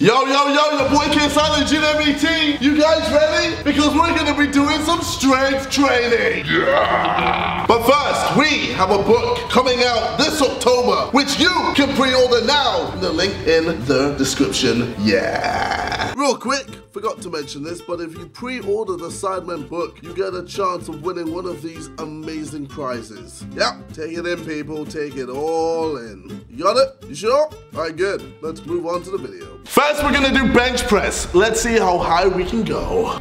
Yo, yo, yo, your boy K Silent GMET. You guys ready? Because we're gonna be doing some strength training. Yeah. But first, we have a book coming out this October, which you can pre-order now. The link in the description. Yeah. Real quick, forgot to mention this, but if you pre-order the Sidemen book, you get a chance of winning one of these amazing prizes. Yep, take it in, people. Take it all in. You got it? You sure? All right, good. Let's move on to the video. First, we're gonna do bench press. Let's see how high we can go.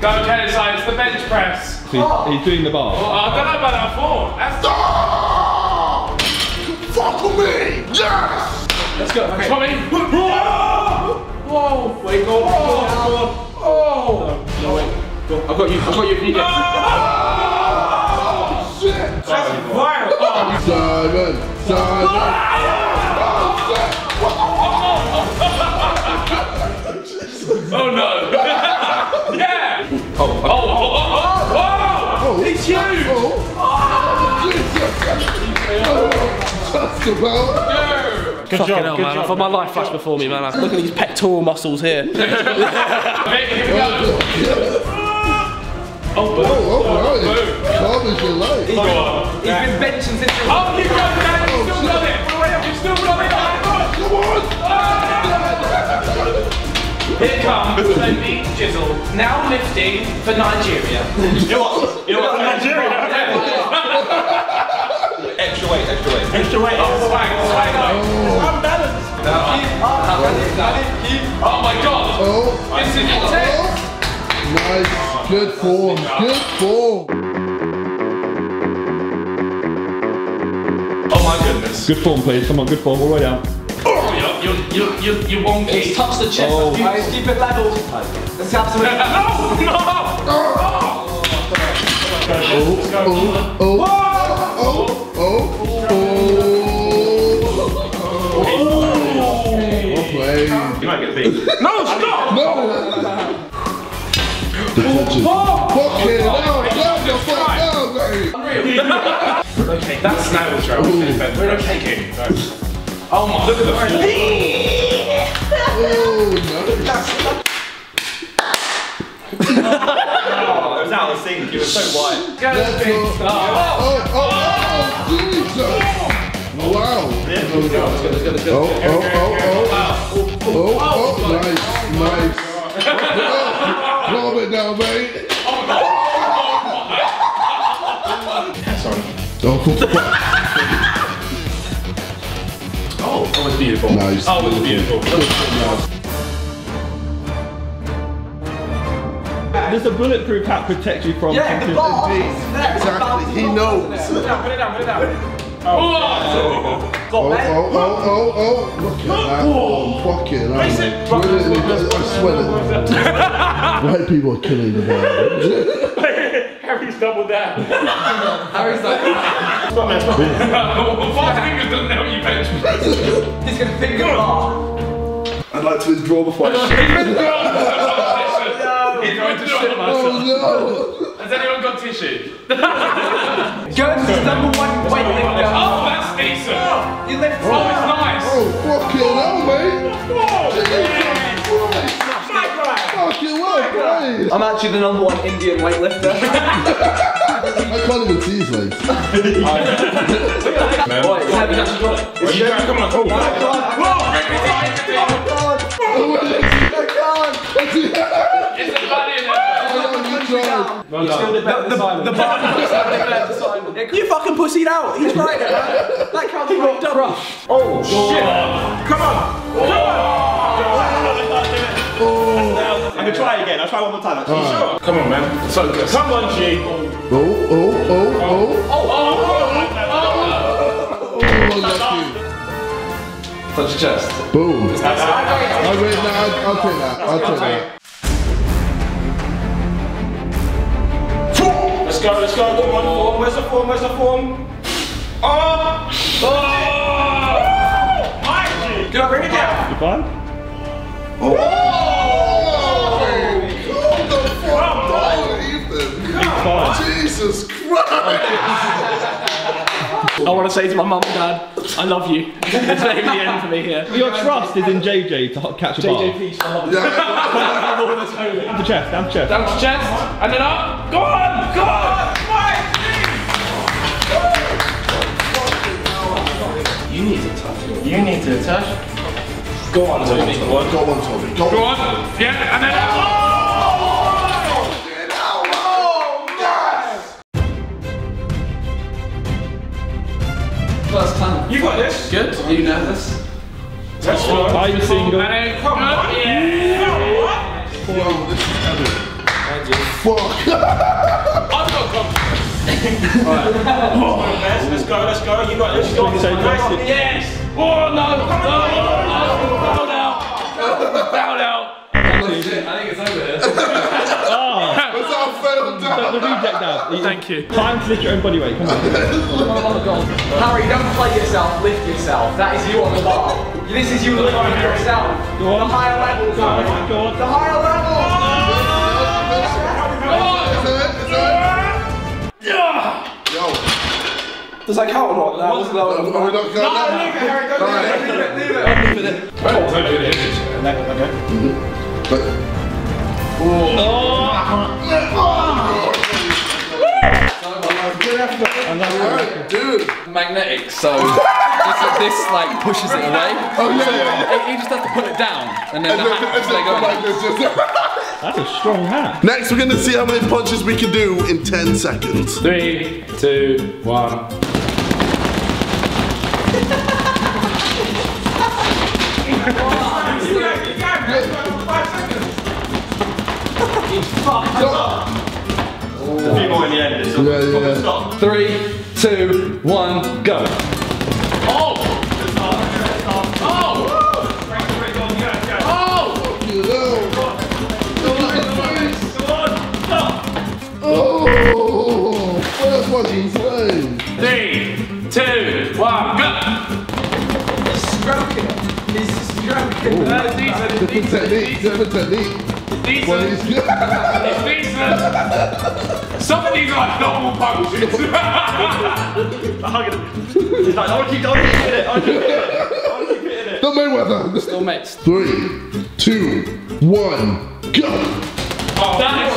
Go, Kenny, it's the bench press. He's, he's doing the bar. Oh, I don't know about that four. That's Ah! Fuck with me! Yes! Let's go. Okay. Tommy. Got you. I've got you. You get. Shit! That's wild. Oh. Simon! Simon! Oh no! yeah! Oh, oh, oh, oh, oh! Oh. It's huge! Just about. Good job, hell, man. I've had my life flash before me, man. Look at these pectoral muscles here. Okay, here we go. Oh, boom. Oh, oh, oh, oh alright. Boom. Calm as you like. Go on. He's been benching since he was Oh, you go, man! You still got it! You still got it! Come on! Here comes the meat jizzle. Now lifting for Nigeria. You know what? You know what? Nigeria. Extra weight, extra weight. Extra weight. Oh, swag, swag. I'm balanced. Oh my god! Oh, This is intense! nice. Good form. Good form. Oh my goodness. Good form, please. Come on, good form. All the way down. Oh, you're, you're, you're, you're, you're wonky. touched the chest. Oh. Guys, keep it level. Let's have some. No! No! Oh, oh, oh, oh, oh. oh. Well played. You might get beat. No, stop! No! Detention. Fucking hell, calm the fuck down, mate. Okay, that's trail. We're not taking. Oh my. Look at the Oh, nice. Oh, it was out of sync. It so go. Oh, oh, oh. Wow. Oh, oh, oh, oh. Oh, oh, nice, nice. Calm it down, mate. Oh, fuck. Oh, that was beautiful. Nice. Oh, it was beautiful. Does a bulletproof hat protect you from Yeah, the something- bar. Exactly, he knows. Put it down, put it down, put it down. Oh. Oh, oh, oh, oh, oh. Look at that. Oh, fucking hell. Really, I swear that white people are killing the bar. Harry's doubled down. Harry's like, Five fingers doesn't help you bench. he's gonna finger the bar. I'd like to withdraw before I shit. He's going to shit myself. Oh, Has anyone got tissue? Gurn's number one Oh, fucking hell, mate. Jesus Christ. Fucking well. I'm actually the number one Indian weightlifter. I can't even see his legs. Boy, it's heavy, actually got it. Come on. Whoa, Oh, wait, I can't. It's a bloody I can't. You tried. The bar. You fucking pussied out. He's right there. man. That counts for a double. Oh, shit. Come on. Come on. I'm gonna try again. I'll try one more time. Actually. Come on, man. Focus. Come on, G. Oh, oh, oh, oh. Oh, oh, oh. oh lucky. Touch your chest. Boom. I wait, no, I'll, I'll take that. I'll take that. Let's go, let's go. Come on, form. Where's the form? Where's the form? Oh! Oh! My G. Can I bring it down? You fine? Oh, calm the fuck down, Ethan. Fine. Jesus Christ. I want to say to my mum and dad, I love you. It's maybe the end for me here. Your trust is in JJ to catch a ball. JJ Peach, I love you. Yeah. Down to chest, down to chest. Down to chest, and then up. Go on. You need to touch. Go on, Toby. Go on, Toby. Go Go on. on. Yeah, and then up. First time. You got this. Good. Are you nervous? Let's go. Are you single? And come on. Yeah. Yo, this is epic. Fuck. I've got confidence. Let's go, let's go. You got this. You got this. Nice. yes. Yes. Oh no. No. no. Foul out. Foul out. I think it's over here. Oh, That's how I failed the, down. the reject dab. Thank you. Time to lift your own body weight. Come on. Oh god. Harry, don't play yourself, lift yourself. That is you on the bar. This is you lifting yourself. Go on. The higher level. Go on. Go on. The higher level. Oh! Yo, Does that count or not? That was low. are we not going now? Harry, don't Alright. leave it, leave it, leave it. Don't do this. But- oh, oh! Alright, dude. magnetic, so this, this like pushes it away. Oh yeah, yeah. You just have to put it down, and then And the then- hat and they then go. come like this, just- That's a strong hat. Next, we're gonna see how many punches we can do in 10 seconds. Three, two, one. A few more in the end. It's Yeah, yeah. Stop. Three, two, one, go. Oh! Oh! Oh! Oh, first one's insane. Three, two, one, go! Stroking. He's stroking. That's decent. It's Different decent. technique, different technique. It's But decent. he's It's decent. Some of these are like normal punches. He's like, I want to keep, I want to keep hitting it. I want to keep hitting it. I want to keep hitting it. the Mayweather. Still mates. Three, two, one, go. that is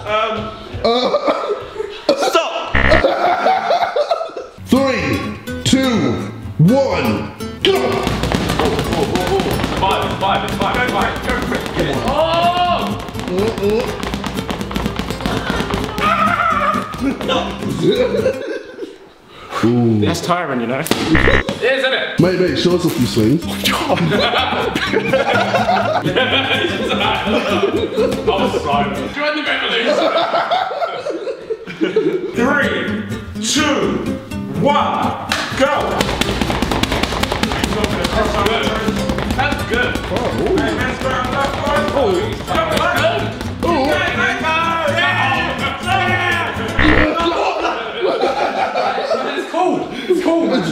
um, Three, two, one, That's tiring, you know. It is, isn't it? Mate, mate, show us a few swings. I was silent. Join the revolution. Three, two, one, go.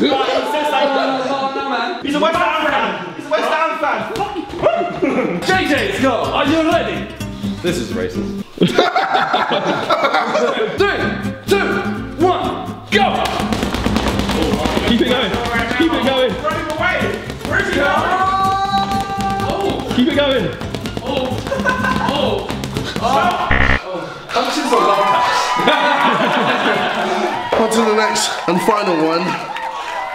Man. He's a West Ham fan. He's a West Ham fan. JJ, go. Are you ready? This is racist. Three, two, one, go. Keep it going. Keep it going. Away. Where's he going? Keep it going. Punches or low On to the next and final one.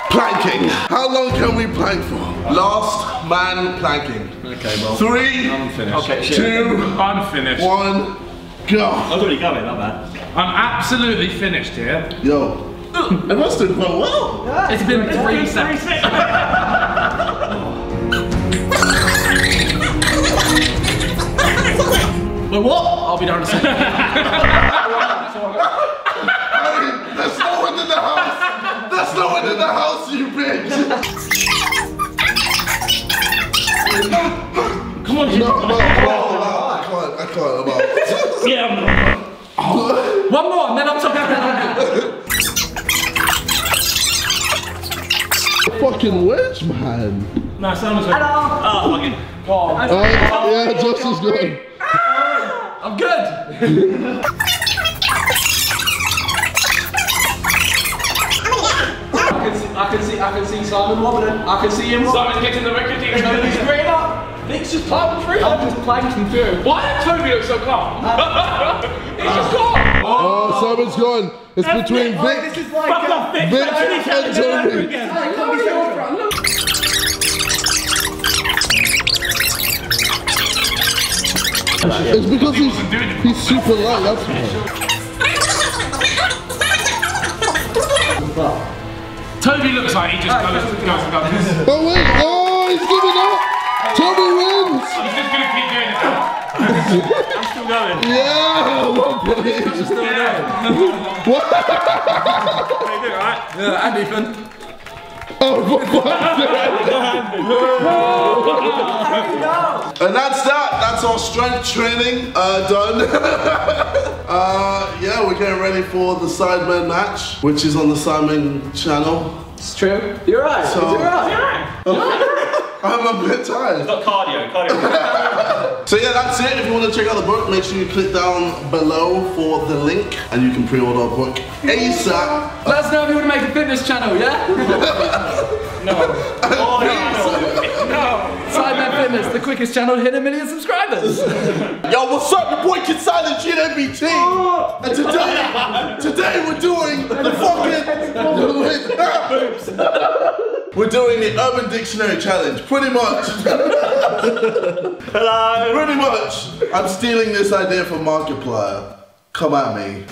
Planking. How long can we plank for? Last man planking. Okay, well. Three, Okay, shit. two, I'm finished. one, go. I thought you got it, not bad. I'm absolutely finished here. Yo. It must have gone well. It's been three seconds. Wait, what? I'll be down in a second. I can't, I can't, I'm out. Yeah. One more, and then I'm talking. about Fucking wedge, man. No, someone's Oh, fucking. Uh, yeah, Josh is good. I'm good. I can see, I can see, I can see Simon wobbling. I can see him wobbling. Simon's getting the record deal. He's straight up. Nick's just plowing through. I'm just planking through. Why did Toby look so calm? He's just gone. Oh, Simon's gone. It's between Vik, This is like. Fuck off, Vik. Vik Don't and Toby. again. It's because he's, he's super light, that's why. Toby looks like he just goes, goes and does this. Oh wait, oh, he's giving up. Toby wins. He's just gonna keep doing this. I'm still going. Yeah, one point. What? How you doing, alright? Yeah, and Ethan. Oh, and that's that. That's our strength training uh, done. uh, yeah, we're getting ready for the Sidemen match, which is on the Sidemen channel. It's true. You're right. So- You're right. I'm a bit tired. Got cardio, cardio. So yeah, that's it. If you want to check out the book, make sure you click down below for the link, and you can pre-order our book ASAP. Let us know if you want to make a fitness channel, yeah? no. Oh, no. No. Sidemen Fitness, the quickest channel to hit a million subscribers. Yo, what's up? Your boy Kid Silent GNBT. And today, today we're doing the fucking. We're doing the Urban Dictionary Challenge, pretty much. Hello. Pretty much. I'm stealing this idea from Markiplier. Come at me.